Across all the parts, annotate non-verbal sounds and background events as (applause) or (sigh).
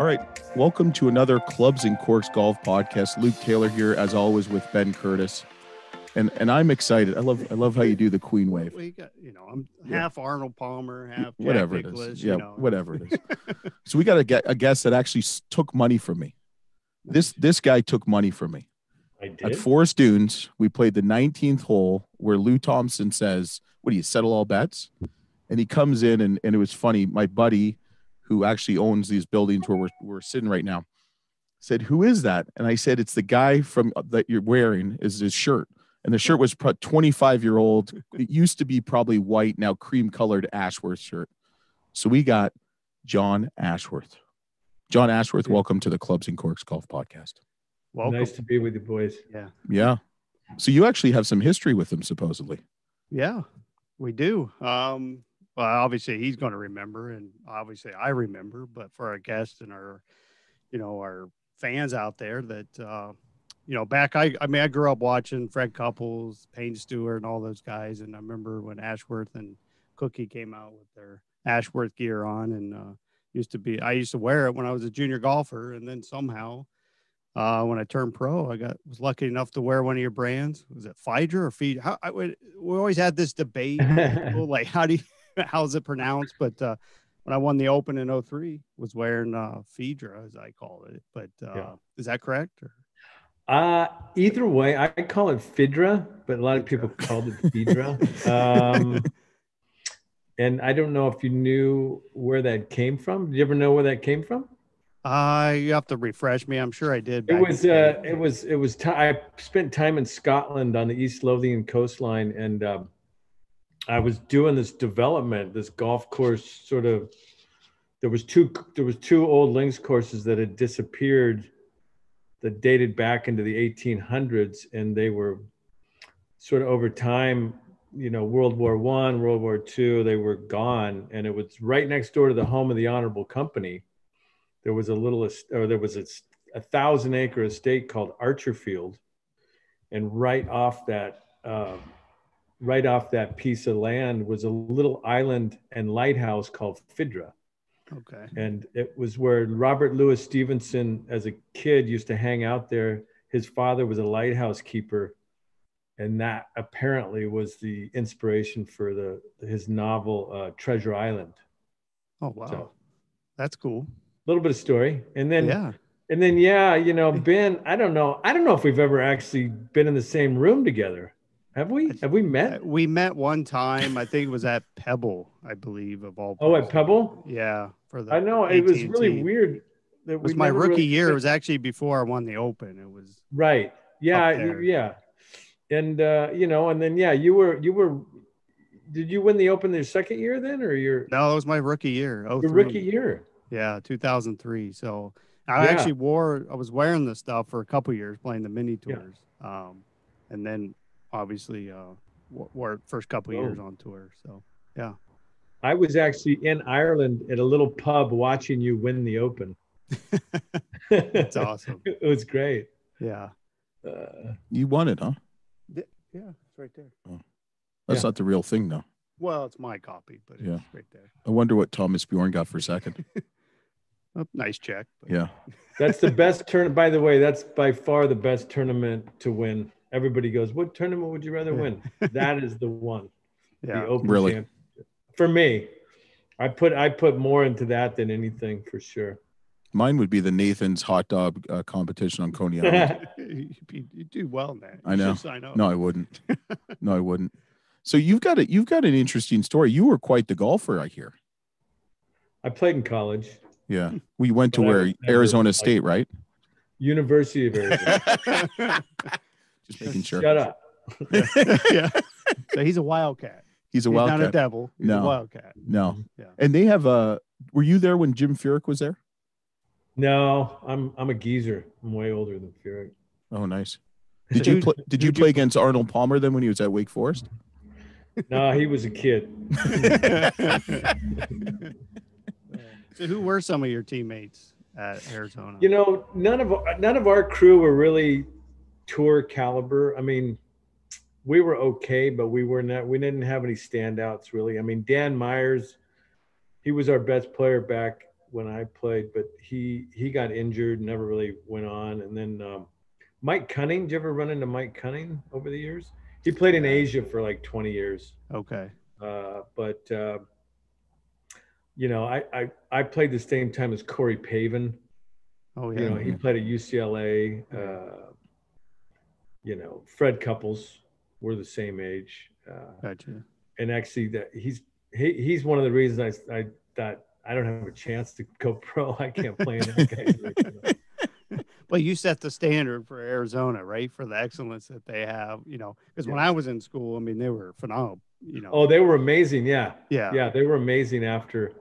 All right. Welcome to another Clubs and Corks Golf podcast. Luke Taylor here, as always, with Ben Curtis. And and I'm excited. I love I love how you do the Queen wave. Well, you got, you know, I'm half Arnold Palmer, half Jack whatever it Nicklaus, is. you Yeah, know. whatever it is. (laughs) so we got a, gue- a guest that actually took money from me. This this guy took money from me. I did. At. Forest Dunes, we played the 19th hole where Lew Thompson says, What do you settle all bets? And he comes in, and, and it was funny. My buddy, who actually owns these buildings where we're, we're sitting right now, said, Who is that? And I said, It's the guy from uh, that you're wearing, is his shirt. And the shirt was 25 year old. It used to be probably white, now cream colored Ashworth shirt. So we got John Ashworth. John Ashworth, welcome to the Clubs and Corks Golf Podcast. Welcome. Nice to be with you, boys. Yeah. Yeah. So you actually have some history with him, supposedly. Yeah, we do. Um, well, obviously he's going to remember, and obviously I remember. But for our guests and our, you know, our fans out there, that uh, you know, back I, I mean, I grew up watching Fred Couples, Payne Stewart, and all those guys, and I remember when Ashworth and Cookie came out with their Ashworth gear on, and uh, used to be I used to wear it when I was a junior golfer, and then somehow. Uh, when I turned pro, I got was lucky enough to wear one of your brands. Was it Phaedra or Feed? How I would, we always had this debate like (laughs) how do you (laughs) how's it pronounced but uh when i won the open in 03 was wearing uh phaedra as i call it but uh Yeah. is that correct or? Uh, either way, I call it Fidra, but a lot of people called it Fidra. Um, (laughs) and I don't know if you knew where that came from. Did you ever know where that came from? uh you have to refresh me i'm sure i did It was uh, it was it was. T- I spent time in Scotland on the East Lothian coastline, and um, I was doing this development, this golf course sort of. There was two. There was two old links courses that had disappeared, that dated back into the 1800s, and they were sort of over time. You know, World War One, World War Two, they were gone, and it was right next door to the home of the Honorable Company. There was a little, or there was a a thousand acre estate called Archerfield, and right off that, uh, right off that piece of land was a little island and lighthouse called Fidra, okay and it was where Robert Louis Stevenson, as a kid, used to hang out there. His father was a lighthouse keeper, and that apparently was the inspiration for the his novel uh, Treasure Island. oh wow So- that's cool A little bit of story, and then yeah And then yeah, you know, Ben, I don't know. I don't know if we've ever actually been in the same room together. Have we? Have we met? we met one time i think it was at pebble i believe of all Oh, at. Pebble? yeah for the I know it was AT&T. really weird. That it was my rookie really- year it was actually before i won the open it was Right. Yeah, yeah. And uh, you know, and then yeah, you were you were did you win the open your second year then or your no it was my rookie year oh your rookie year? Yeah, 2003. So I Yeah. actually wore, I was wearing this stuff for a couple years playing the mini Yeah. tours. Um, and then obviously uh, wo- wore first couple Oh. years on tour. So yeah. I was actually in Ireland at a little pub watching you win the open. (laughs) That's awesome. (laughs) it was great. Yeah. Uh, You won it, huh? Yeah, it's right there. That's Yeah. not the real thing, though. Well, it's my copy, but it's Yeah. right there. I wonder what Thomas Bjorn got for second. (laughs) Oh, nice check. but- Yeah. That's the best turn. By the way, that's by far the best tournament to win. Everybody goes, "What tournament would you rather Yeah. win?" (laughs) That is the one. Yeah. The Open Really? Championship. For me, I put I put more into that than anything for sure. Mine would be the Nathan's hot dog uh, competition on Coney Island. (laughs) you, you- you do well, man. I You should know. Sign up. No, I wouldn't. (laughs) No, I wouldn't. So you've got a you've got an interesting story. You were quite the golfer, I hear. I played in college, Yeah. We went to But where Arizona State, right? University of Arizona. Just making sure. Shut up. (laughs) (laughs) yeah. So he's a wildcat. He's a he's not a wildcat. devil. He's No. a wildcat. No. Yeah. And they have a. Were you there when Jim Furyk was there? No, I'm I'm a geezer. I'm way older than Furyk. Oh, nice. Did you play, did you you- play against Arnold Palmer then when he was at Wake Forest? No, he was a kid. (laughs) so who were some of your teammates at Arizona? You know, none of none of our crew were really tour caliber. I mean, we were okay, but we were not. We didn't have any standouts really. I mean, Dan Myers, he was our best player back when I played, but he he got injured, never really went on. And then um, Mike Cunning, did you ever run into Mike Cunning over the years? He played in Asia for like 20 years. Okay. Uh, but uh, you know, I, I I played the same time as Corey Pavin. Oh yeah. You know, he played at UCLA. Uh, you know, Fred Couples, we're the same age. Uh, Gotcha. and actually, that he's he, he's one of the reasons I I thought I don't have a chance to go pro. (laughs) I can't play in that game. Well, (laughs) you set the standard for Arizona, right? For the excellence that they have, you know, because when I was in school, I mean, they were phenomenal, you know. Oh, they were amazing. Yeah, yeah. yeah, they were amazing. After,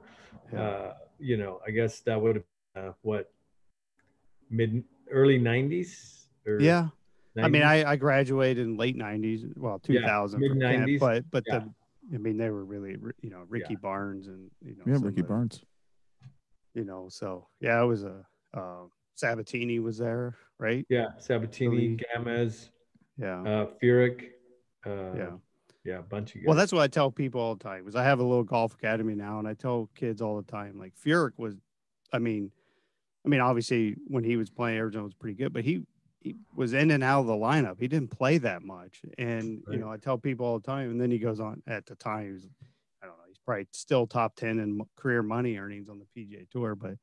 Yeah. uh, you know, I guess that would have uh, what mid early '90s. Or Yeah. I mean, I, I graduated in late '90s, well, 2000, from Kent, mid-90s. but but Yeah. the, I mean, they were really, you know, Ricky Yeah. Barnes and you know, Yeah, Ricky the- Barnes. you know, so yeah, it was a uh, Sabatini was there, right? yeah, Sabatini, Billy- Gamez, Yeah, uh, Furyk. Uh, yeah. yeah, a bunch of guys. Well, that's what I tell people all the time because I have a little golf academy now, and I tell kids all the time, like Furyk was, I mean, I mean, obviously when he was playing, Arizona was pretty good, but he he was in and out of the lineup. He didn't play that much, and Right. you know, I tell people all the time, and then he goes on at the time, he was, I don't know, he's probably still top ten in career money earnings on the PGA Tour, but.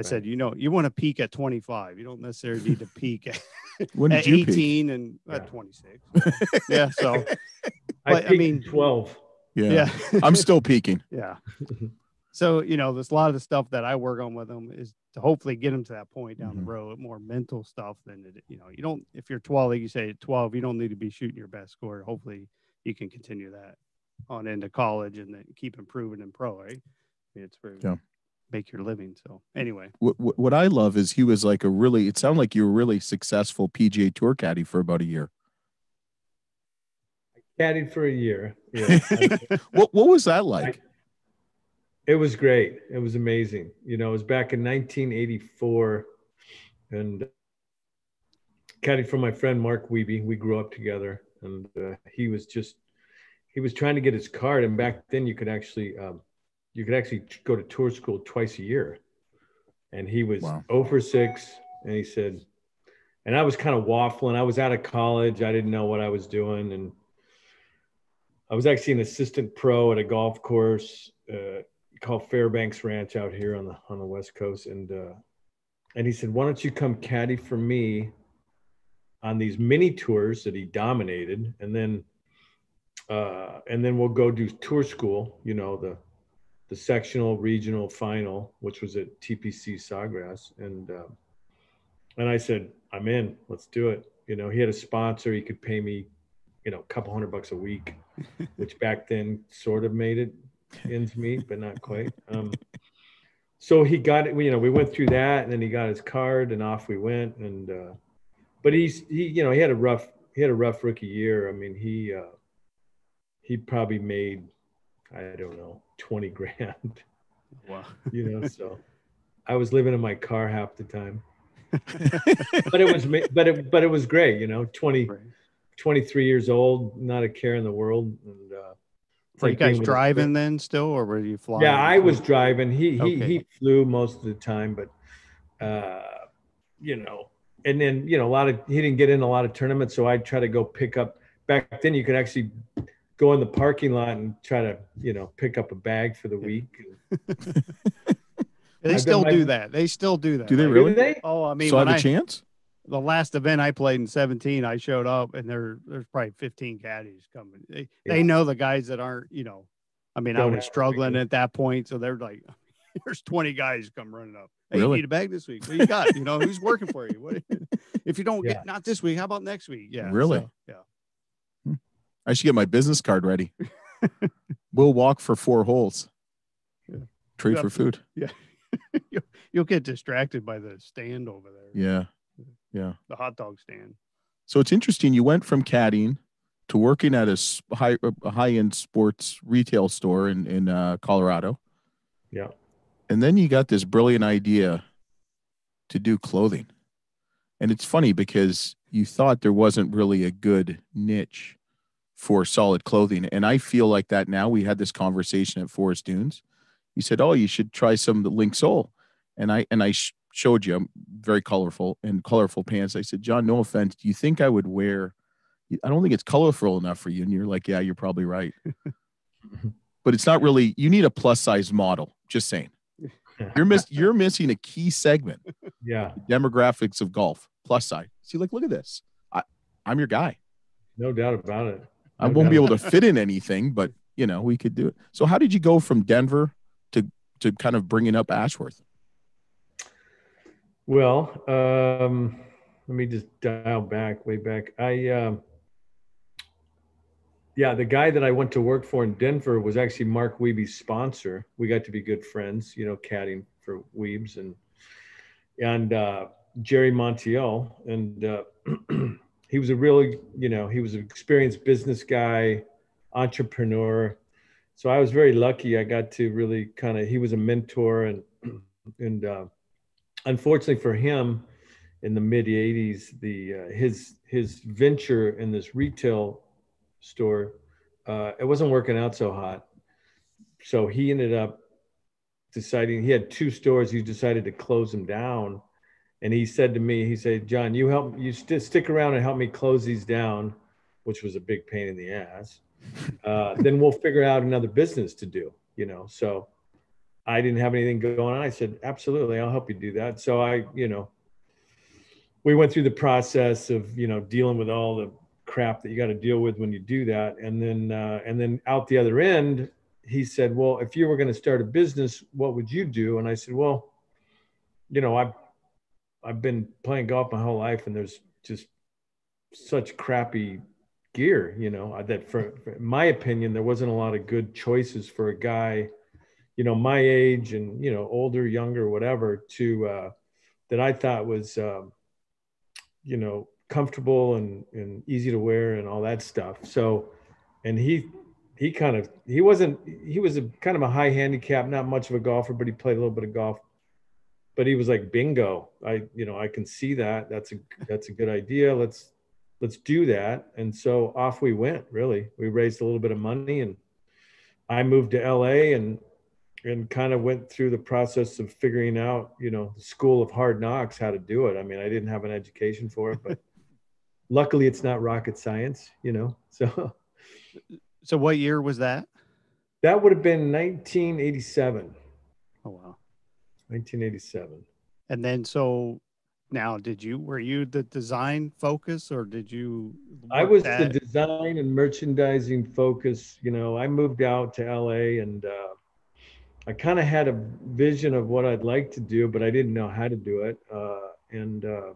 I said, you know, you want to peak at 25. You don't necessarily need to peak at, (laughs) When at 18 peak? and uh, Yeah. at 26. yeah. So, (laughs) I, but, I peaked mean- 12. Yeah. yeah. I'm still peaking. (laughs) Yeah. So, you know, there's a lot of the stuff that I work on with them is to hopefully get them to that point down Mhm. the road, more mental stuff than it, you know, you don't, if you're 12, like you say, 12, you don't need to be shooting your best score. Hopefully you can continue that on into college and then keep improving in pro, right? I mean, it's where you Yeah. make your living. So, anyway, What, what what I love is he was like a really. It sounded like you were really successful PGA Tour caddy for about a year. Caddied for a year. Yeah. (laughs) What what was that like? It was great. It was amazing. You know, it was back in 1984, and caddied for my friend Mark Wiebe. We grew up together, and uh, he was just he was trying to get his card. And back then, you could actually um, you could actually go to tour school twice a year. And he was Wow. 0 for 6, and he said, and I was kind of waffling. I was out of college. I didn't know what I was doing, and I was actually an assistant pro at a golf course. Uh, called Fairbanks Ranch out here on the on the west coast, and uh, and he said, "Why don't you come caddy for me on these mini tours that he dominated, and then uh, and then we'll go do tour school. You know the the sectional regional final, which was at TPC Sawgrass, and uh, and I said, I'm in. Let's do it. You know, he had a sponsor. He could pay me, you know, a couple hundred bucks a week, (laughs) which back then sort of made it ends meet, but not quite. Um, so he got it. You know, we went through that, and then he got his card, and off we went. And uh, but he's he, you know, he had a rough he had a rough rookie year. I mean, he uh, he probably made I don't know twenty grand. wow. (laughs) You know, so I was living in my car half the time. (laughs) but it was but it but it was great. You know, 20, Right. 23 years old, not a care in the world, and. Uh, Were you like being guys with a driving then still, or were you flying? yeah, I was driving. He he Okay. he flew most of the time, but uh, you know, and then you know a lot of he didn't get in a lot of tournaments, so I'd try to go pick up. Back then, you could actually go in the parking lot and try to you know pick up a bag for the week. (laughs) They I've still my- do that. They still do that. Do they really? Did they? Oh, I mean, so I have I, a chance. The last event I played in 17, I showed up and there there's probably 15 caddies coming. They, they know the guys that aren't, you know, I mean, I Don't was struggling at that point. So they're like, (laughs) there's 20 guys come running up. Hey, Really? you need a bag this week. What you got? you know, who's working for you? What, (laughs) if you don't Yeah. get not this week, how about next week? Yeah. Really? so, yeah. Hmm. I should get my business card ready. (laughs) we'll walk for four holes. Yeah. Trade for food. you'll, you'll get distracted by the stand over there. Yeah. Yeah. The hot dog stand. So it's interesting. You went from caddying to working at a high a high end sports retail store in in uh, Colorado, Yeah, and then you got this brilliant idea to do clothing. And it's funny because you thought there wasn't really a good niche for solid clothing, and I feel like that now. We had this conversation at Forest Dunes. You said, "Oh, you should try some of the LinkSoul," and I and I sh- showed you I'm very colorful and colorful pants. I said, John, no offense, do you think I would wear? I don't think it's colorful enough for you. And you're like, yeah, you're probably right. (laughs) but it's not really. You need a plus size model. Just saying. (laughs) You're miss you're missing a key segment. Yeah, demographics of golf plus size. See, like, look at this. I, I'm your guy. No doubt about it. No I won't be able to fit in anything, but you know, we could do it. So, how did you go from Denver to to kind of bringing up Ashworth? Well, um, let me just dial back way back. I, um, yeah, the guy that I went to work for in Denver was actually Mark Wiebe's sponsor. We got to be good friends, you know, caddying for Weebs and and uh, Jerry Montiel, and uh, (clears throat) he was a really, you know, he was an experienced business guy, entrepreneur. So I was very lucky. I got to really kind of. He was a mentor, and (clears throat) and uh, unfortunately for him, in the mid '80s, the uh, his his venture in this retail store, uh, it wasn't working out so hot. So he ended up deciding he had two stores. He decided to close them down, and he said to me, he said, "John, you help you st- stick around and help me close these down," which was a big pain in the ass. Uh, then we'll figure out another business to do. You know, so I didn't have anything going on. I said, absolutely, I'll help you do that. So I, you know, we went through the process of, you know, dealing with all the crap that you got to deal with when you do that. And then, uh, and then out the other end, he said, well, if you were going to start a business, what would you do? And I said, well, you know, I've, I've been playing golf my whole life and there's just such crappy gear, you know, that for, for my opinion, there wasn't a lot of good choices for a guy you know my age and you know older younger whatever to uh, that i thought was um, you know comfortable and and easy to wear and all that stuff. So and he he kind of he wasn't he was a kind of a high handicap not much of a golfer but he played a little bit of golf. But he was like bingo. I you know i can see that. That's a that's a good idea. Let's let's do that. And so off we went really. We raised a little bit of money and i moved to la and and kind of went through the process of figuring out, you know, the school of hard knocks, how to do it. I mean, I didn't have an education for it, but (laughs) luckily it's not rocket science, you know. (laughs) So So what year was that? That would have been 1987. Oh wow. 1987. And then so now did you were you the design focus or did you I was that? the design and merchandising focus, you know, I moved out to LA and uh I kind of had a vision of what I'd like to do, but I didn't know how to do it. Uh, and uh,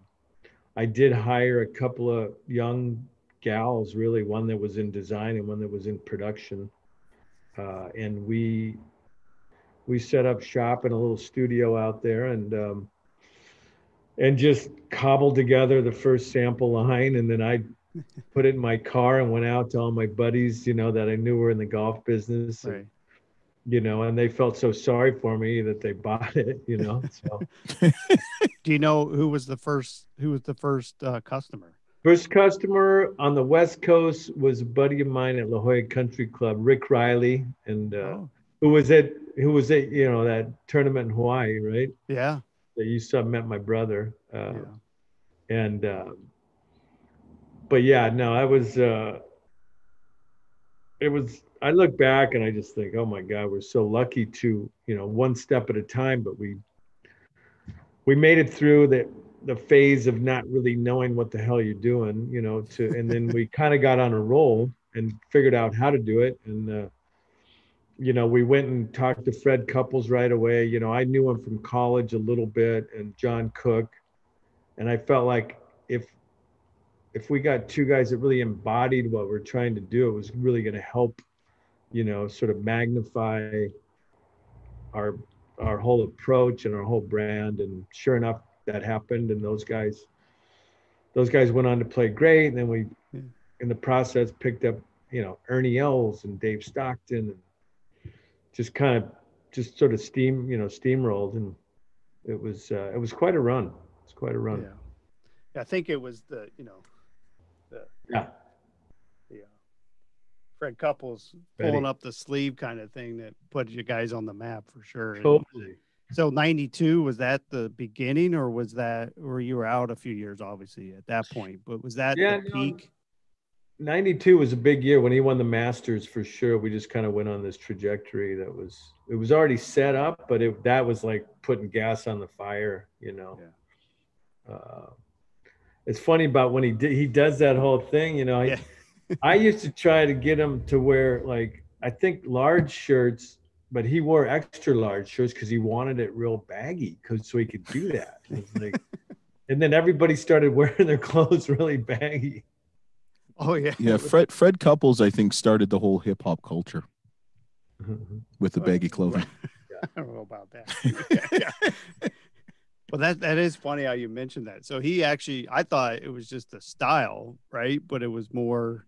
I did hire a couple of young gals, really, one that was in design and one that was in production. Uh, and we we set up shop in a little studio out there and um, and just cobbled together the first sample line and then I (laughs) put it in my car and went out to all my buddies, you know, that I knew were in the golf business. Right you know, and they felt so sorry for me that they (laughs) bought it, you know. So, (laughs) do you know who was the first? Who was the first uh, customer? First customer on the West Coast was a buddy of mine at La Jolla Country Club, Rick Riley, and uh, oh. who was at who was at you know that tournament in Hawaii, right? Yeah. That you saw met my brother, uh, yeah. and uh, but yeah, no, I was. Uh, it was I look back and I just think, oh my God, we're so lucky to, you know, one step at a time, but we we made it through the the phase of not really knowing what the hell you're doing, you know, to and then we (laughs) kind of got on a roll and figured out how to do it. And uh, you know, we went and talked to Fred Couples right away. You know, I knew him from college a little bit and John Cook. And I felt like if if we got two guys that really embodied what we're trying to do, it was really going to help you know, sort of magnify our our whole approach and our whole brand. And sure enough, that happened. And those guys, those guys went on to play great. And then we, yeah. in the process, picked up, you know, Ernie Els and Dave Stockton, and just kind of, just sort of steam, you know, steamrolled, and it was uh, it was quite a run. It's quite a run. Yeah. yeah, I think it was the, you know, the yeah Fred Couples pulling up the sleeve kind of thing that put you guys on the map for sure. Totally. So 92 was that the beginning or was that where you were out a few years obviously at that point, but was that Yeah, the no, peak? 92 was a big year when he won the Masters for sure. We just kind of went on this trajectory that was it was already set up, but it that was like putting gas on the fire, you know. Uh, it's funny about when he did he does that whole thing, you know. Yeah. I used to try to get him to wear like I think large shirts, but he wore extra large shirts because he wanted it real baggy, cause so he could do that. Like, (laughs) and then everybody started wearing their clothes really baggy. Oh yeah. Yeah, Fred Fred Couples, I think, started the whole hip hop culture mm-hmm. with the baggy clothing. (laughs) I don't know about that. (laughs) Yeah. Well, that that is funny how you mentioned that. So he actually, I thought it was just the style, right? But it was more.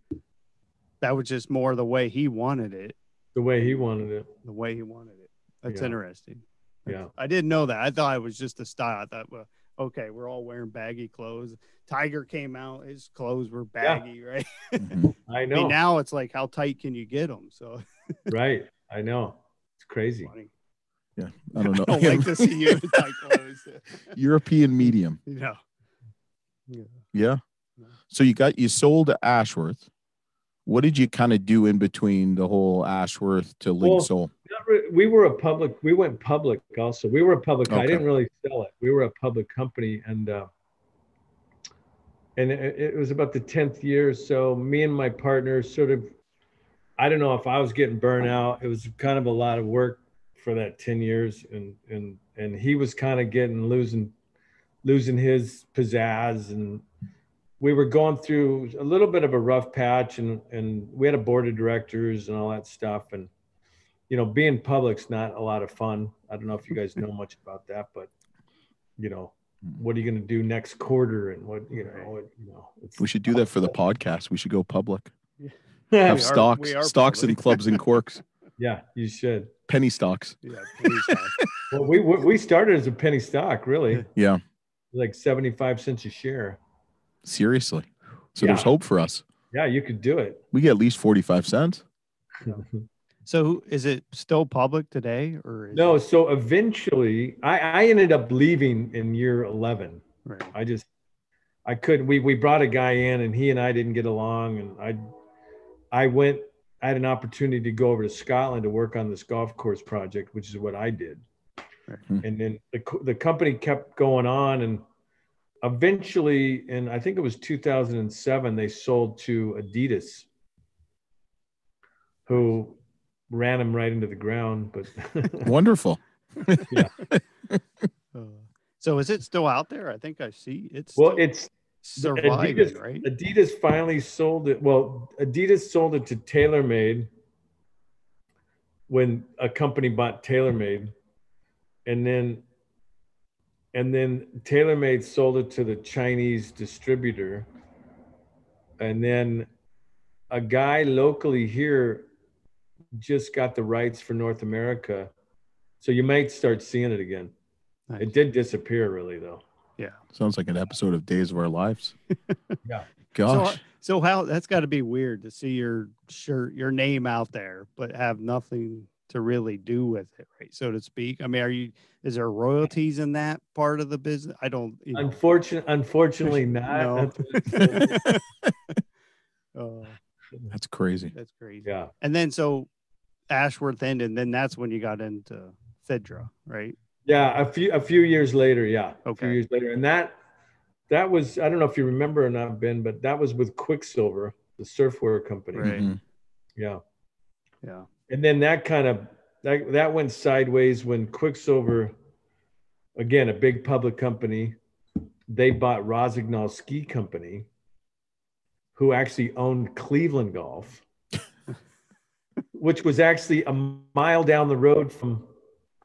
That was just more the way he wanted it. the way he wanted it. The way he wanted it. That's Yeah. interesting. Yeah. I didn't know that. I thought it was just the style. I thought, well, okay, we're all wearing baggy clothes. Tiger came out, his clothes were baggy, right? (laughs) Mhm. I I know. mean, now it's like, how tight can you get them? So (laughs) right. I know. It's crazy. funny. Yeah, I don't (laughs) know. I don't like to see you in (laughs) tight clothes. European medium. (laughs) you know. Yeah. Yeah. Yeah. So you got you sold to Ashworth. What did you kind of do in between the whole Ashworth to Link Well, Soul? We were a public, we went public also. We were a public, I didn't really sell it. We were a public company and, uh, and it, it was about the 10th year. So me and my partner sort of, I don't know if I was getting burnt out. It was kind of a lot of work for that 10 years. And, and, and he was kind of getting losing, losing his pizzazz and we were going through a little bit of a rough patch and, and we had a board of directors and all that stuff. And, you know, being public's not a lot of fun. I don't know if you guys know much about that, but you know, what are you going to do next quarter and what, you know, what, you know, it's, We should do that for the podcast. We should go public. (laughs) We Have are- stocks, we are stocks public. and clubs and corks, (laughs) yeah, you should. Penny stocks. Yeah, penny stock. Well, we, we we started as a penny stock, really, Yeah, like 75 cents a share. seriously. So there's hope for us. Yeah, you could do it. We get at least 45 cents. (laughs) So is it still public today or is no, it- so eventually I, I ended up leaving in year 11. right. I just I couldn't we we brought a guy in and he and I didn't get along and I I went I had an opportunity to go over to Scotland to work on this golf course project which is what I did. Right. Hmm. And then the the company kept going on and eventually in I think it was 2007 they sold to Adidas who ran them right into the ground but (laughs) Wonderful. (laughs) Uh, so is it still out there? I think I see it's well still it's surviving, Adidas, right? Adidas finally sold it. Well, Adidas sold it to TaylorMade when a company bought TaylorMade, and then and then TaylorMade sold it to the Chinese distributor, and then a guy locally here just got the rights for North America, so you might start seeing it again. Nice. It did disappear, really, though. Yeah. Sounds like an episode of Days of Our Lives. (laughs) Yeah. Gosh. So, so how that's got to be weird to see your shirt, your name out there, but have nothing to really do with it, right? So to speak. I mean, are you? Is there royalties in that part of the business? I don't. You know, Unfortunately, unfortunately, (laughs) not. No. That's- uh, (laughs) That's crazy. that's crazy. yeah. And then so Ashworth ended, and then that's when you got into Fidra, right? Yeah, a few a few years later, yeah. A few years later. And that that was I don't know if you remember or not, Ben, but that was with Quiksilver, the surfwear company. Right. Mhm. Yeah. Yeah. And then that kind of that that went sideways when Quiksilver, again, a big public company, they bought Rossignol Ski Company, who actually owned Cleveland Golf, (laughs) which was actually a mile down the road from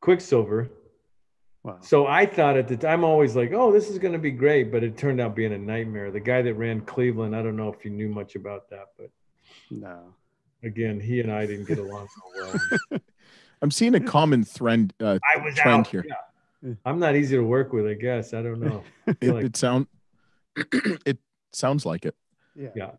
Quiksilver. Wow. So I thought at the time, I'm always like, oh, this is going to be great. But it turned out being a nightmare. The guy that ran Cleveland, I don't know if you knew much about that, but No. again, he and I didn't get along so well. (laughs) I'm seeing a common trend. Uh, I was Trend out here. Yeah. I'm not easy to work with, I guess. I don't know. it, like- it sound (clears throat) it sounds like it. Yeah. Yeah.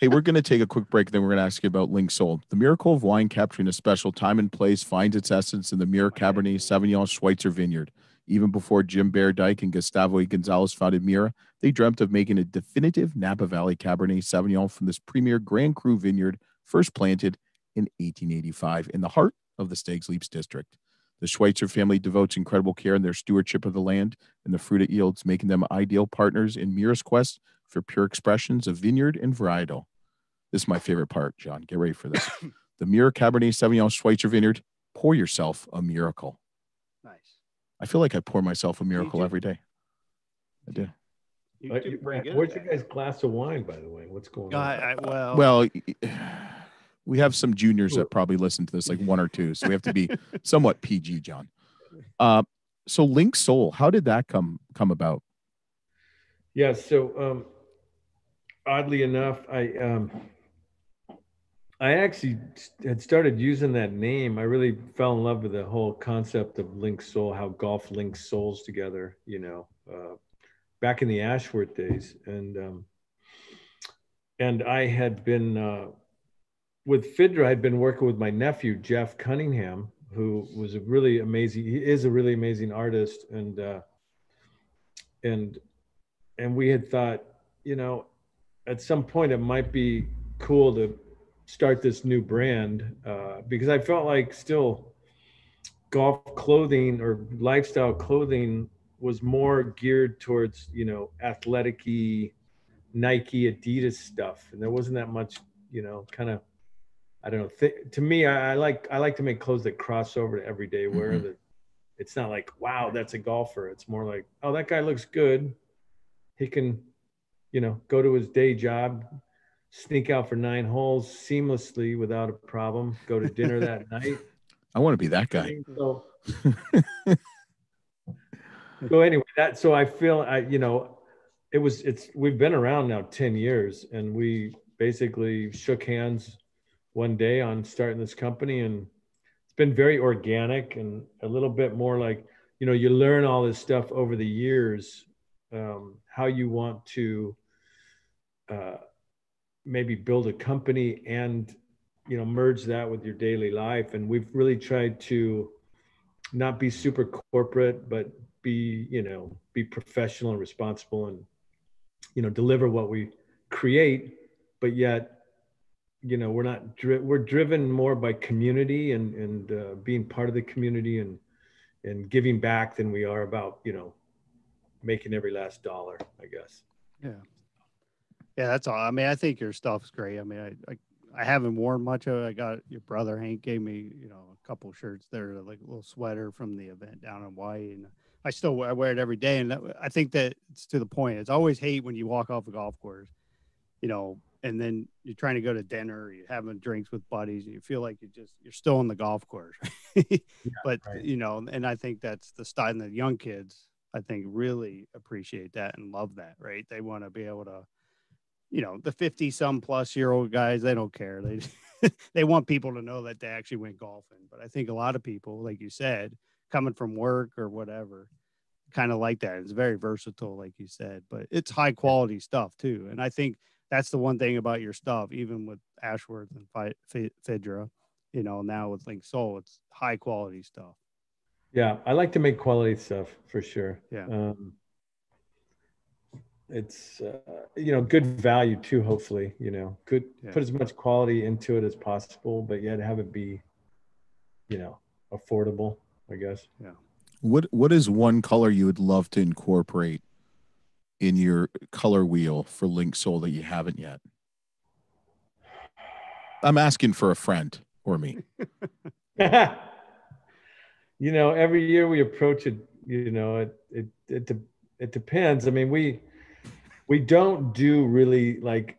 Hey, we're going to take a quick break. Then we're going to ask you about LinkSoul. The miracle of wine capturing a special time and place finds its essence in the Mira Cabernet Sauvignon Schweitzer Vineyard. Even before Jim Bear Dyke and Gustavo Gonzalez founded Mira, they dreamt of making a definitive Napa Valley Cabernet Sauvignon from this premier Grand Cru vineyard, first planted in 1885 in the heart of the Stags Leaps district. The Schweitzer family devotes incredible care in their stewardship of the land and the fruit it yields, making them ideal partners in Mira's quest for pure expressions of vineyard and varietal. This is my favorite part, John. Get ready for this. (laughs) the Mira Cabernet Sauvignon Schweitzer Vineyard. Pour yourself a miracle. Nice. I feel like I pour myself a miracle every day. I do. You do you- good Where's your guys' glass of wine, by the way? What's going on? I, I, well, Well, we have some juniors that probably listen to this, like one or two. So we have to be (laughs) somewhat PG, John. Uh, so LinkSoul, how did that come come about? Yeah. So, um, oddly enough, I um, I actually had started using that name. I really fell in love with the whole concept of link soul, how golf links souls together. You know, uh, back in the Ashworth days, and um, and I had been uh, with Fidra. I'd been working with my nephew Jeff Cunningham, who was a really amazing. He is a really amazing artist, and uh, and and we had thought, you know, at some point it might be cool to start this new brand uh, because I felt like still golf clothing or lifestyle clothing was more geared towards you know athletic-y Nike, Adidas stuff, and there wasn't that much, you know, kind of. I don't know. Th- to me, I, I like I like to make clothes that cross over to everyday wear. Mhm. That it's not like wow, that's a golfer. It's more like oh, that guy looks good. He can, you know, go to his day job, sneak out for nine holes seamlessly without a problem. Go to dinner (laughs) that night. I want to be that guy. So, so anyway, that so I feel I you know it was it's we've been around now 10 years and we basically shook hands one day on starting this company and it's been very organic and a little bit more like you know you learn all this stuff over the years um, how you want to uh, maybe build a company and you know merge that with your daily life. And we've really tried to not be super corporate but be you know be professional and responsible and you know deliver what we create. But yet you know we're not dri- we're driven more by community and and uh, being part of the community and and giving back than we are about you know making every last dollar i guess. Yeah. Yeah, that's all. I mean, I think your stuff's great. I mean, I, I I haven't worn much of it. I got your brother Hank gave me, you know, a couple shirts there, like a little sweater from the event down in Hawaii, and I still I wear it every day. And that, I think that it's to the point. It's always hate when you walk off a golf course, you know, and then you're trying to go to dinner, or you're having drinks with buddies, and you feel like you just you're still on the golf course. (laughs) but right. you know, and I think that's the style. And the young kids, I think, really appreciate that and love that. Right? They want to be able to you know the 50 some plus year old guys they don't care. They (laughs) they want people to know that they actually went golfing but i think a lot of people like you said coming from work or whatever kind of like that. It's very versatile like you said but it's high quality stuff too and i think that's the one thing about your stuff even with ashworth and Fi- Fi- fidra you know now with link soul it's high quality stuff. Yeah i like to make quality stuff for sure. Yeah. um it's uh, you know good value too hopefully you know good Yeah. put as much quality into it as possible but yet have it be you know affordable i guess Yeah. What what is one color you would love to incorporate in your color wheel for LinkSoul that you haven't yet? I'm asking for a friend or me. (laughs) you know every year we approach it you know it it it, de- it depends i mean we we don't do really like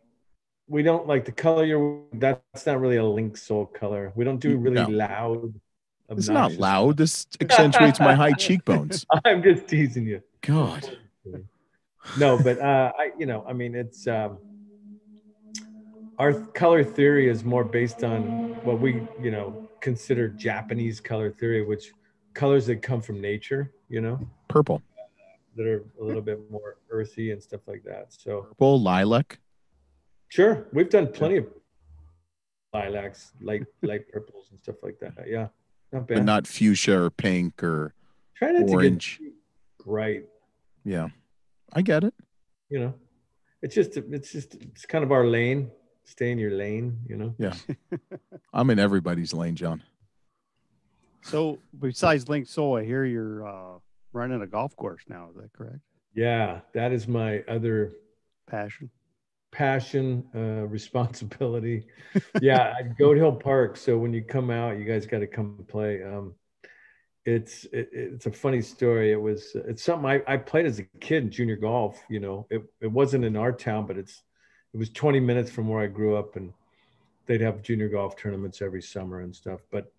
we don't like the color you're that's not really a link soul color we don't do really No. loud It's not loud. This (laughs) accentuates my high cheekbones. (laughs) i'm just teasing you God. no but uh i you know i mean it's um our color theory is more based on what we you know consider japanese color theory which colors that come from nature you know Purple. That are a little bit more earthy and stuff like that so Purple, lilac. Sure, we've done plenty of lilacs, like light purples and stuff like that. Yeah, not bad. but not fuchsia or pink or Try not orange. to get too bright. yeah. I get it. You know, it's just it's just it's kind of our lane. Stay in your lane. You know. Yeah. (laughs) I'm in everybody's lane, John. So besides LinkSoul, I hear you're uh, running a golf course now. Is that correct? Yeah, that is my other Passion. passion, uh, (laughs) responsibility. (laughs) yeah, at Goat Hill Park. So when you come out, you guys got to come play. Um, it's it, it's a funny story. It was it's something I, I played as a kid in junior golf. You know, it it wasn't in our town, but it's it was 20 minutes from where I grew up, and they'd have junior golf tournaments every summer and stuff. But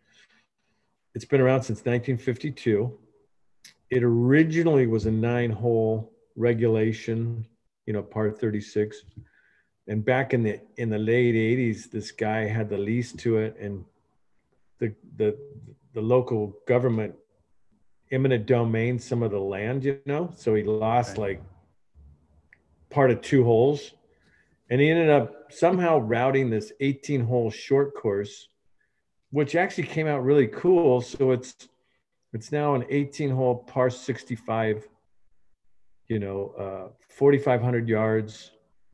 it's been around since 1952. It originally was a nine-hole regulation you know, par 36. And back in the in the late 80s, this guy had the lease to it, and the the the local government eminent domain some of the land, you know. So he lost like part of two holes. And he ended up somehow routing this 18 hole short course, which actually came out really cool. So it's it's now an 18 hole par 65 you know, uh, 4,500 yards.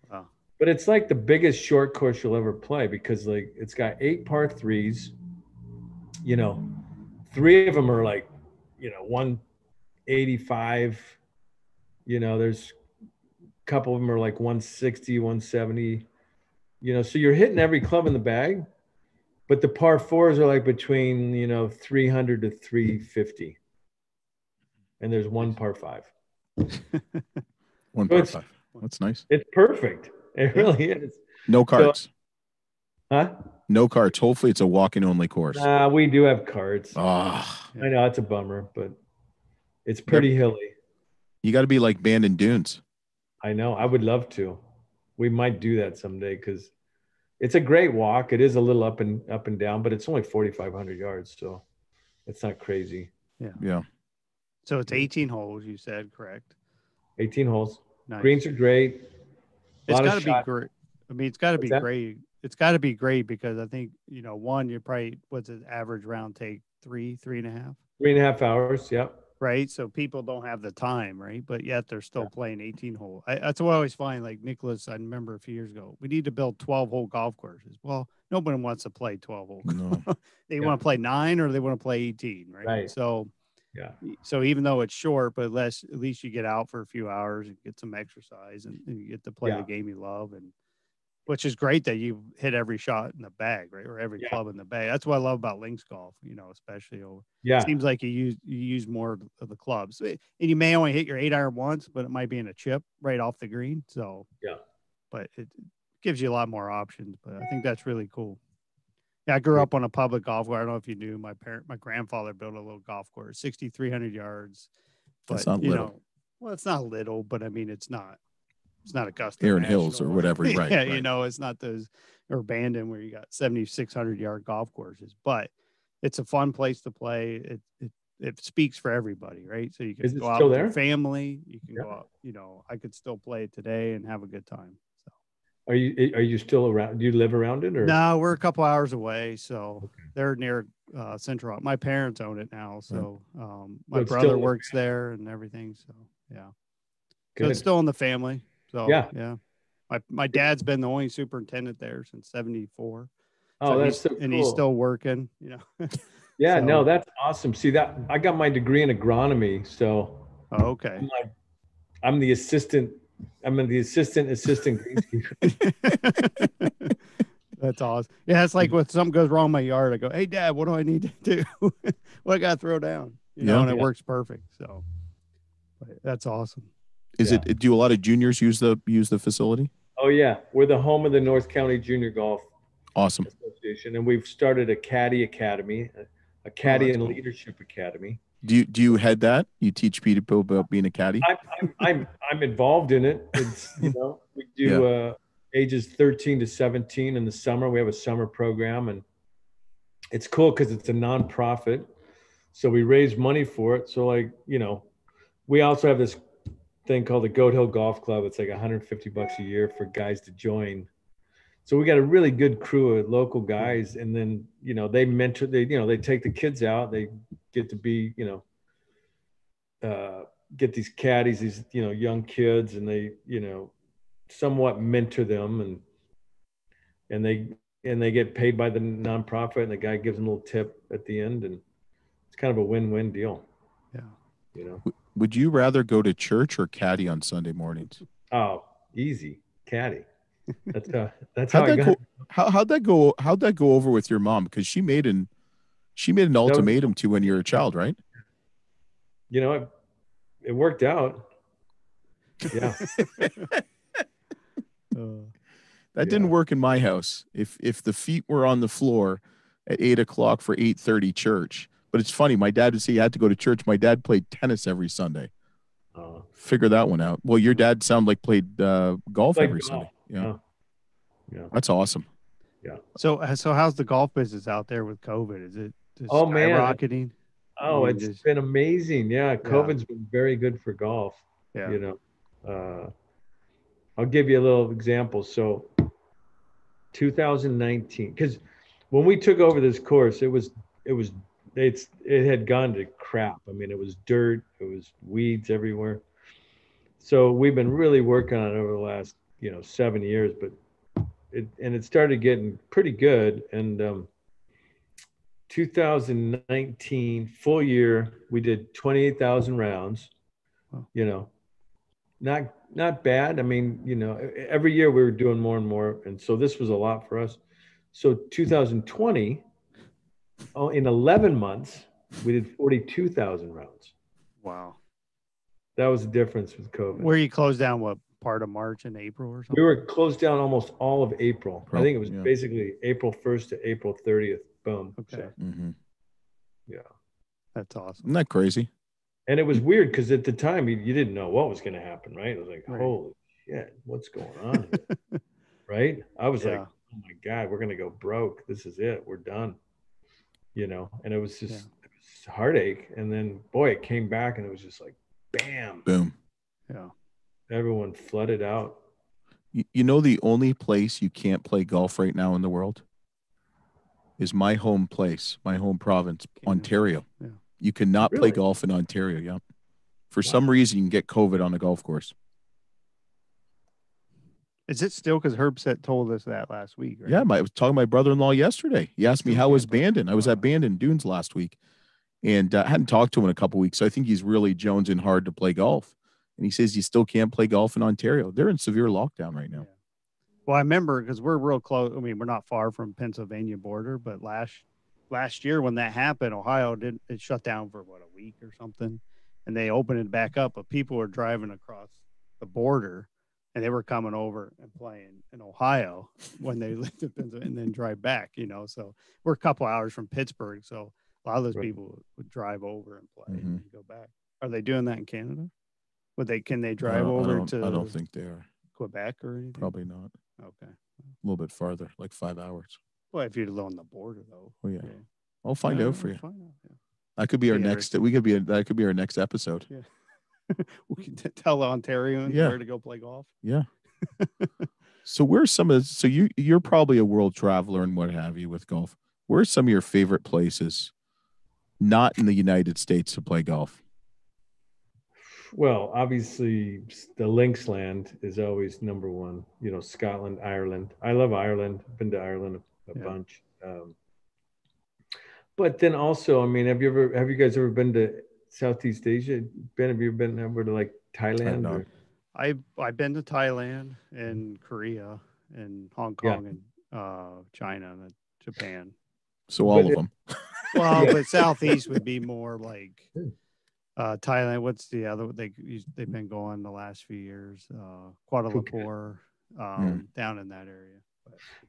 Wow. But it's like the biggest short course you'll ever play because like it's got eight par threes. You know, three of them are like, you know, 185. You know, there's a couple of them are like 160, 170. You know, so you're hitting every club in the bag, but the par fours are like between, you know, 300 to 350. And there's one par five. (laughs) One So par five. That's nice. It's perfect. It really is. No carts. Huh? no carts. Hopefully, it's a walking only course. Nah, we do have carts Ah, I know it's a bummer, but it's pretty hilly. you got to be like Bandon Dunes. I know. I would love to. We might do that someday because it's a great walk. It is a little up and up and down, but it's only 4,500 yards, so it's not crazy. Yeah. Yeah. So it's 18 holes, you said, correct? 18 holes. Nice. Greens are great. It's lot of got to be great. I mean, it's got to What's be that? great. It's got to be great because I think you know, one, You're probably what's it average round take three, three and a half, Three and a half hours. Yep. Right? So people don't have the time, right? But yet they're still playing 18 hole. I, that's what I always find. Like Nicklaus, I remember a few years ago, we need to build 12 hole golf courses. Well, nobody wants to play 12 hole. No. (laughs) they Yeah. want to play nine or they want to play 18, right? Right. So Yeah. so even though it's short, but less at least you get out for a few hours and get some exercise and, and you get to play Yeah. the game you love and which is great that you hit every shot in the bag, right? Or every Yeah. club in the bag. That's what I love about links golf, you know, especially over Yeah. seems like you use you use more of the clubs. Eh, And you may only hit your eight iron once, but it might be in a chip right off the green. So Yeah. but it gives you a lot more options. But I think that's really cool. Yeah, I grew up on a public golf course. I don't know if you knew my parent, my grandfather built a little golf course, 6,300 yards. But That's not you little. know, well, it's not little, but I mean, it's not, it's not Augusta. Erin Hills or whatever, (laughs) right, yeah, you know, it's not those or Bandon where you got 7,600 yard golf courses, but it's a fun place to play. It, it, it speaks for everybody, right? So you can Is go out still with your there? family. You can Yeah. go out, you know, I could still play it today and have a good time. So. Are you are you still around? Do you live around it or? No, we're a couple hours away, so Okay. they're near uh, Central. My parents own it now, so um, my it's brother in the works there and everything. So yeah, so it's still in the family. So Yeah. yeah. My my dad's been the only superintendent there since '74. oh, so that's so and he's still working. You know. (laughs) Yeah, no, that's awesome. See that I got my degree in agronomy, so oh, okay. I'm like, I'm the assistant. I'm the assistant assistant greenskeeper. (laughs) That's awesome. Yeah, it's like when something goes wrong in my yard, I go, "Hey, Dad, what do I need to do? (laughs) what I got to throw down?" You know, Yeah. and it works perfect. So, but that's awesome. Is Yeah. it? Do a lot of juniors use the use the facility? Oh yeah, we're the home of the North County Junior Golf Awesome. Association, and we've started a caddy academy, a, caddy that's and cool. leadership academy. Do you do you head that? You teach people about being a caddy? I'm I'm I'm, I'm involved in it. It's (laughs) you know we do uh, ages 13 to 17 in the summer. We have a summer program, and it's cool because it's a nonprofit. So we raise money for it. So like you know, we also have this thing called the Goat Hill Golf Club. It's like 150 bucks a year for guys to join. so we got a really good crew of local guys, and then you know they mentor, they you know they take the kids out, they get to be you know uh, get these caddies, these you know young kids, and they you know somewhat mentor them, and and they and they get paid by the nonprofit, and the guy gives them a little tip at the end, and it's kind of a win-win deal. Yeah. You know. Would you rather go to church or caddy on Sunday mornings? Oh, easy caddy. That's uh, (laughs) that's How'd how that go? How how'd that go? How'd that go over with your mom? Because she made an she made an ultimatum to when you were a child, right? You know, it, it worked out. Yeah. (laughs) Uh, That Yeah. didn't work in my house. If if the feet were on the floor at eight o'clock for eight thirty church, but it's funny. My dad would say he had to go to church. My dad played tennis every Sunday. Uh, Figure that one out. Well, your dad sounded like played uh, golf Played every golf, Sunday. Yeah, yeah. yeah. that's awesome. Yeah. So uh, so how's the golf business out there with COVID? Is it just Oh, man. skyrocketing? Oh, mean, it's just- been amazing. Yeah, COVID's been very good for golf. Yeah. You know, uh, I'll give you a little example. So, 2019, because when we took over this course, it was it was it's it had gone to crap. I mean, it was dirt, it was weeds everywhere. So we've been really working on it over the last you know seven years, but it and it started getting pretty good. And um, 2019 full year, we did 28,000 rounds. You know, not not bad. I mean, you know, every year we were doing more and more, and so this was a lot for us. So 2020, oh, in 11 months, we did 42,000 rounds. Wow. That was the difference with COVID. Where you closed down what part of March and April or something? we were closed down almost all of April. I think it was yeah. basically April 1st to April 30th. Boom. Okay. So, hmm Yeah. That's awesome. Isn't that crazy? and it was weird because at the time you, you didn't know what was going to happen, right? It was like, Right. holy shit, what's going on here? (laughs) right? I was like, oh my God, we're going to go broke. This is it. We're done. You know, and it was just Yeah. it was heartache. And then, boy, it came back and it was just like, bam, Boom. Yeah. everyone flooded out. You, you know the only place you can't play golf right now in the world is my home place, my home province, Canada. Ontario. Yeah. You cannot Really? play golf in Ontario. Yeah. For Wow. some reason, you can get COVID on a golf course. Is it still because Herbset told us that last week? Right? Yeah, my, I was talking to my brother-in-law yesterday. He asked me how was. Bandon. I was at Bandon Dunes last week, and uh, hadn't talked to him in a couple weeks. So I think he's really jonesing hard to play golf. And he says you still can't play golf in Ontario. They're in severe lockdown right now. Well, I remember because we're real close. I mean, we're not far from Pennsylvania border, but last last year when that happened, Ohio did it shut down for what a week or something, and they opened it back up. But people were driving across the border, and they were coming over and playing in Ohio when they lived in Pennsylvania, and then drive back. You know, so we're a couple hours from Pittsburgh, so a lot of those Right. people would, drive over and play Mhm. and go back. Are they doing that in Canada? Would they? Can they drive I over to I don't think they are. Quebec or anything? Probably not. Okay. A little bit farther, like five hours. Well, if you're on the border, though. Oh yeah, I'll find out for you. out, yeah. That could be our Yeah, next. We could be. that could be our next episode. (laughs) we can t- tell Ontarians Yeah. where to go play golf. Yeah. (laughs) so where's some of? So you you're probably a world traveler and what have you with golf. Where's some of your favorite places, not in the United States, to play golf? Well, obviously, the Links land is always number one. You know, Scotland, Ireland. I love Ireland. I've Been to Ireland a, a Yeah. bunch. Um, but then also, I mean, have you ever have you guys ever been to Southeast Asia? Ben, have you been over to like Thailand? not. or- I've I've been to Thailand and Korea and Hong Yeah. Kong and uh, China and Japan. So all But of it- them. (laughs) Well, Yeah. but Southeast would be more like Hmm. uh, Thailand. What's the other? They they've been going the last few years. Uh, Kuala Phuket. Lumpur, um, down in that area.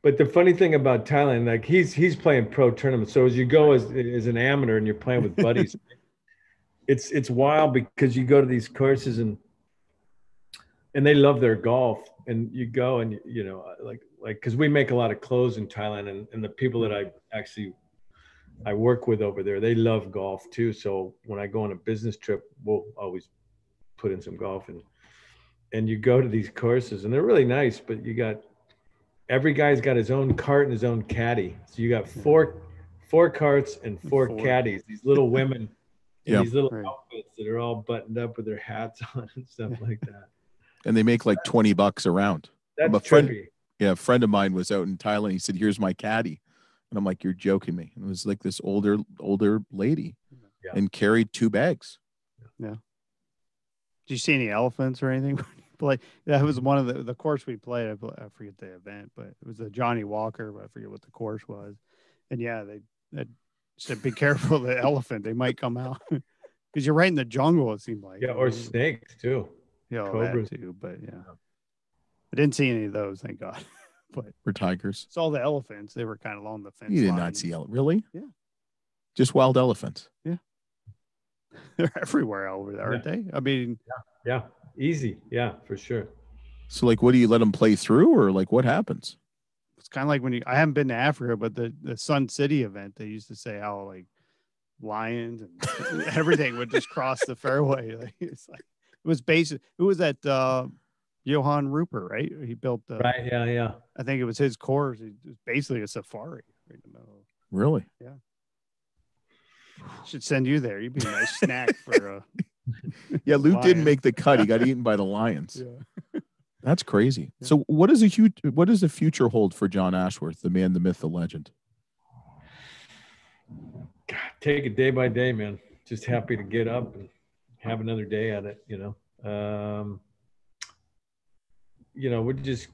But the funny thing about Thailand, like he's he's playing pro tournaments. So as you go as as an amateur and you're playing with buddies, (laughs) it's it's wild because you go to these courses and and they love their golf, and you go and you, know like like because we make a lot of clothes in Thailand, and and the people that I actually I work with over there, they love golf too. So when I go on a business trip, we'll always put in some golf and and you go to these courses and they're really nice, but you got every guy's got his own cart and his own caddy. So you got four four carts and four, Four. caddies. These little women in Yeah. these little Right. outfits that are all buttoned up with their hats (laughs) on and stuff like that. And they make like 20 bucks a round. That's a friend- trippy. Yeah, a friend of mine was out in Thailand. He said, "Here's my caddy," and I'm like, "You're joking me." And it was like this older older lady, Yeah. and carried two bags. Yeah. Did you see any elephants or anything? when (laughs) you Play that was one of the the course we played. I, I forget the event, but it was a Johnnie Walker. But I forget what the course was. And yeah, they, they said be careful of the elephant. They might come out (laughs) because you're right in the jungle. It seemed like Yeah, or snakes too. yeah, oh, all cobras. too. But yeah, I didn't see any of those. Thank God. (laughs) But for tigers, Saw the elephants. They were kind of along the fence. you did line. not see ele- really? Yeah. just wild elephants. Yeah. (laughs) They're everywhere over there, aren't they? I mean, Yeah, easy. Yeah, for sure. So, like, what do you let them play through, or like, what happens? It's kind of like when you I haven't been to Africa, but the the Sun City event, they used to say how like lions and (laughs) everything would just cross the fairway. (laughs) Like, it's like it was basic. It was at uh, Johann Rupert, right? He built. The, Right. Yeah. Yeah. I think it was his course. It was basically a safari. Right in the middle. Really? Yeah. Should send you there. You'd be a nice snack for. Uh, (laughs) Yeah, Luke didn't make the cut. He got eaten by the lions. yeah. That's crazy. Yeah. So, what is a huge? What does the future hold for John Ashworth, the man, the myth, the legend? God, take it day by day, man. Just happy to get up and have another day at it. You know. Um, you know, we're just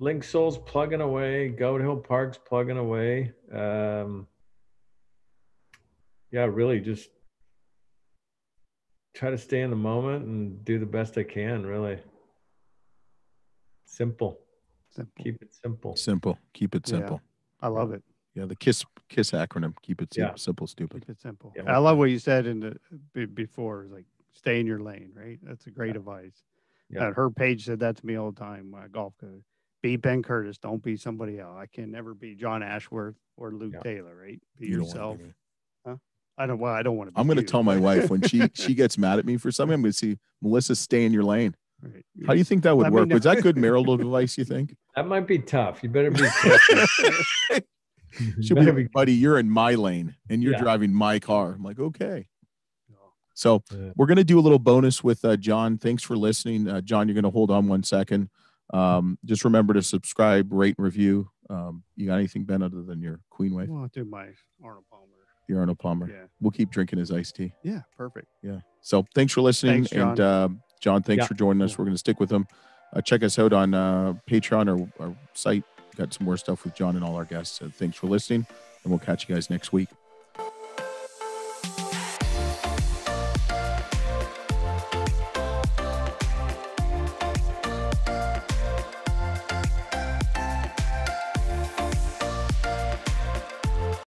LinkSoul's plugging away, Goat Hill Park's plugging away. Um, yeah, really just try to stay in the moment and do the best I can, really. Simple. Simple. Keep it simple. Simple. Keep it Yeah. simple. I love it. Yeah, the KISS KISS acronym. Keep it sim- Yeah. simple, stupid. Keep it simple. Yeah. I love what you said in the be- before. Like stay in your lane, right? That's a great advice. Yeah. Uh, Herb Page said that to me all the time. when I golf coach. Be Ben Curtis. Don't be somebody else. I can never be John Ashworth or Luke Yeah. Taylor, right? Be You yourself. be. I don't. Well, I don't want to. I'm going to tell my wife when (laughs) she she gets mad at me for something. I'm going to see Melissa stay in your lane. Right. How do you think that would Let me work? Was that good (laughs) marital advice? You think? That might be tough. You better be (laughs) careful. You She'll better be, buddy, you're in my lane and you're Yeah. driving my car. I'm like, okay. So Yeah. we're going to do a little bonus with uh, John. Thanks for listening. Uh, John, you're going to hold on one second. Um, just remember to subscribe, rate, and review. Um, you got anything, Ben, other than your Queen Wave? Well, I'll do my Arnold Palmer. Your Arnold Palmer. Yeah. We'll keep drinking his iced tea. Yeah. Perfect. Yeah. So thanks for listening. Thanks, And uh, John, thanks Yeah. for joining us. We're going to stick with him. Uh, check us out on uh, Patreon or our site. Got some more stuff with John and all our guests. So thanks for listening, and we'll catch you guys next week.